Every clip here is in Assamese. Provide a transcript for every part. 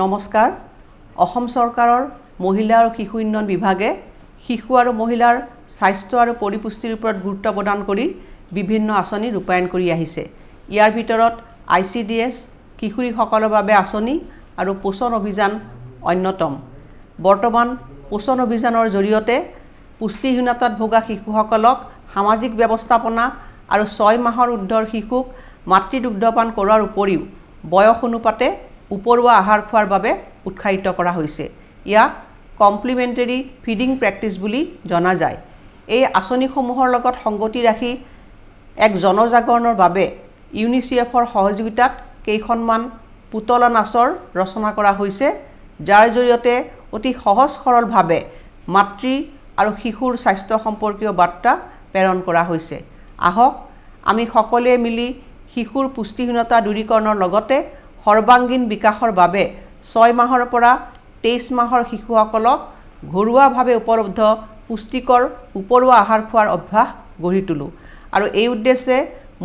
নমস্কাৰ। অসম চৰকাৰৰ মহিলা আৰু শিশু উন্নয়ন বিভাগে শিশু আৰু মহিলাৰ স্বাস্থ্য আৰু পৰিপুষ্টিৰ ওপৰত গুৰুত্ব প্ৰদান কৰি বিভিন্ন আঁচনি ৰূপায়ণ কৰি আহিছে। ইয়াৰ ভিতৰত আই চি ডি এছ কিশোৰীসকলৰ বাবে আঁচনি আৰু পোষণ অভিযান অন্যতম। বৰ্তমান পোষণ অভিযানৰ জৰিয়তে পুষ্টিহীনতাত ভোগা শিশুসকলক সামাজিক ব্যৱস্থাপনা আৰু ছয় মাহৰ ঊৰ্ধৰ শিশুক মাতৃ দুগ্ধপান কৰোৱাৰ উপৰিও বয়স অনুপাতে উপৰুৱা আহাৰ খোৱাৰ বাবে উৎসাহিত কৰা হৈছে। ইয়াক কমপ্লিমেণ্টেৰী ফিডিং প্ৰেক্টিছ বুলি জনা যায়। এই আঁচনিসমূহৰ লগত সংগতি ৰাখি এক জনজাগৰণৰ বাবে ইউনিচেফৰ সহযোগিতাত কেইখনমান পুতলা নাচৰ ৰচনা কৰা হৈছে যাৰ জৰিয়তে অতি সহজ সৰলভাৱে মাতৃ আৰু শিশুৰ স্বাস্থ্য সম্পৰ্কীয় বাৰ্তা প্ৰেৰণ কৰা হৈছে। আহক আমি সকলোৱে মিলি শিশুৰ পুষ্টিহীনতা দূৰীকৰণৰ লগতে সৰ্বাংগীন বিকাশৰ বাবে ছয় মাহৰ পৰা তেইছ মাহৰ শিশুসকলক ঘৰুৱাভাৱে উপলব্ধ পুষ্টিকৰ উপৰুৱা আহাৰ খোৱাৰ অভ্যাস গঢ়ি তোলোঁ। আৰু এই উদ্দেশ্যে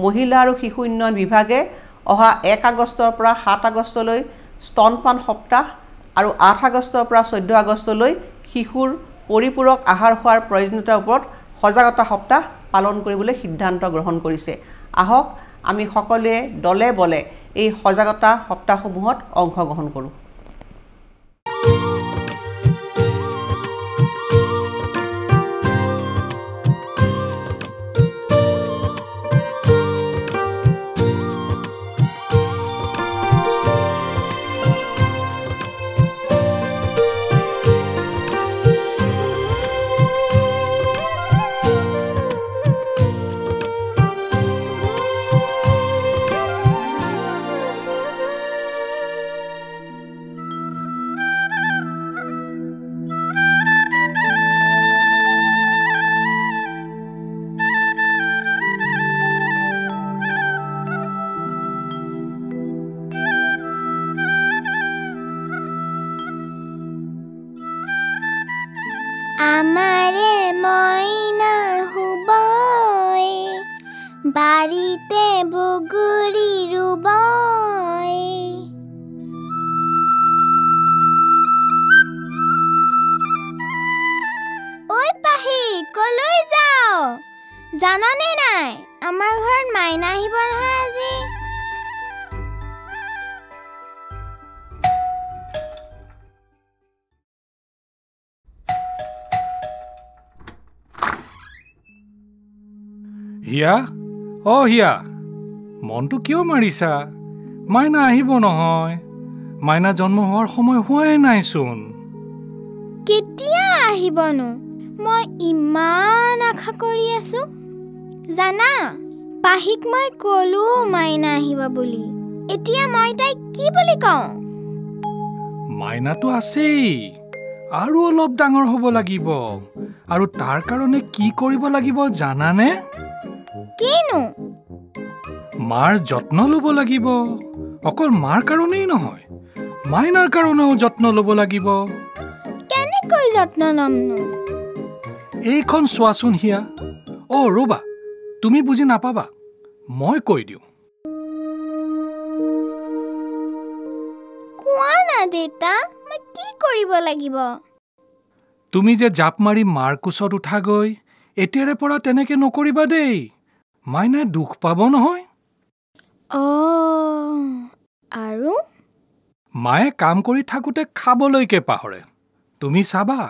মহিলা আৰু শিশু উন্নয়ন বিভাগে অহা এক আগষ্টৰ পৰা সাত আগষ্টলৈ স্তনপান সপ্তাহ আৰু আঠ আগষ্টৰ পৰা চৈধ্য আগষ্টলৈ শিশুৰ পৰিপূৰক আহাৰ খোৱাৰ প্ৰয়োজনীয়তাৰ ওপৰত সজাগতা সপ্তাহ পালন কৰিবলৈ সিদ্ধান্ত গ্ৰহণ কৰিছে। আহক আমি সকলোৱে দলে বলে এই সজাগতা সপ্তাহসমূহত অংশগ্ৰহণ কৰোঁ। আমাৰে ময়না হুবই বাড়িতে বগুড়ি ৰুবই ঐ পাহি কলৈ যাও? জাননে নাই? আমাৰ ঘৰত মাইনা আহিব নহয়। হিয়া? অ হিয়া। মনটো কিয় মাৰিছা? মাইনা আহিব নহয়। মাইনা জন্ম হোৱাৰ সময় হোৱাই নাইচোন কেতিয়া আহিবনো? মই ইমান আশা কৰি আছো। জানা পাহিক মই কলো মাইনা আহিব বুলি। এতিয়া মই তাইক কি বুলি কওঁ? মাইনাটো আছেই। আৰু অলপ ডাঙৰ হ'ব লাগিব। আৰু তাৰ কাৰণে কি কৰিব লাগিব জানানে? কিনো? মাৰ যত্ন ল'ব লাগিব। অকল মাৰ কাৰণেই নহয় মাইনাৰ কাৰণেও যত্ন ল'ব লাগিব। কেনেকৈ যত্ন ল'মনো? এইখন চোৱাচোন হিয়া। অ' ৰ'বা তুমি বুজি নাপাবা। মই কৈ দিওঁ। কোৱা না দেউতা মই কি কৰিব লাগিব? তুমি যে জাপ মাৰি মাৰ কোচত উঠাগৈ এতিয়াৰে পৰা তেনেকে নকৰিবা দেই। মাইনাই দুখ পাব নহয়। আৰু? মায়ে কাম কৰি থাকোঁতে খাবলৈকে পাহৰে। তুমি চাবা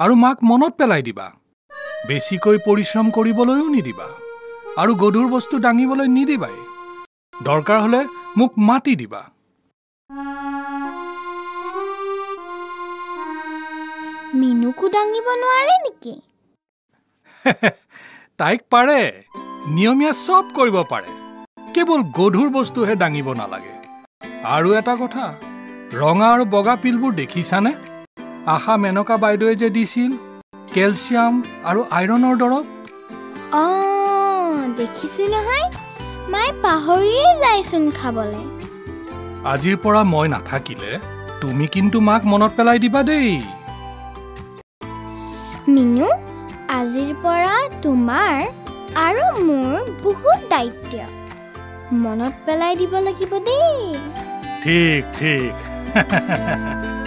আৰু মাক মনত পেলাই দিবা। বেছিকৈ পৰিশ্ৰম কৰিবলৈও নিদিবা আৰু গধুৰ বস্তু দাঙিবলৈ নিদিবাই। দৰকাৰ হ'লে মোক মাতি দিবা। মিনুকো দাঙিব নোৱাৰে নেকি? তাইক পাৰে। নিয়মীয়া চব কৰিব পাৰে। কেৱল গধুৰ বস্তুহে দাঙিব নালাগে। আৰু এটা কথা ৰঙা আৰু বগা পিলবোৰ দেখিছানে? আশা মেনকা বাইদেৱে যে দিছিল কেলছিয়াম আৰু আইৰণৰ দৰৱ? অঁ দেখিছো নহয়। মায়ে পাহৰিয়ে যায়চোন খাবলৈ। আজিৰ পৰা মই নাথাকিলে তুমি কিন্তু মাক মনত পেলাই দিবা দেই। মিনু আজিৰ পৰা তোমাৰ আৰু মোৰ বহুত দায়িত্ব। মনত পেলাই দিব লাগিব দেই। ঠিক ঠিক।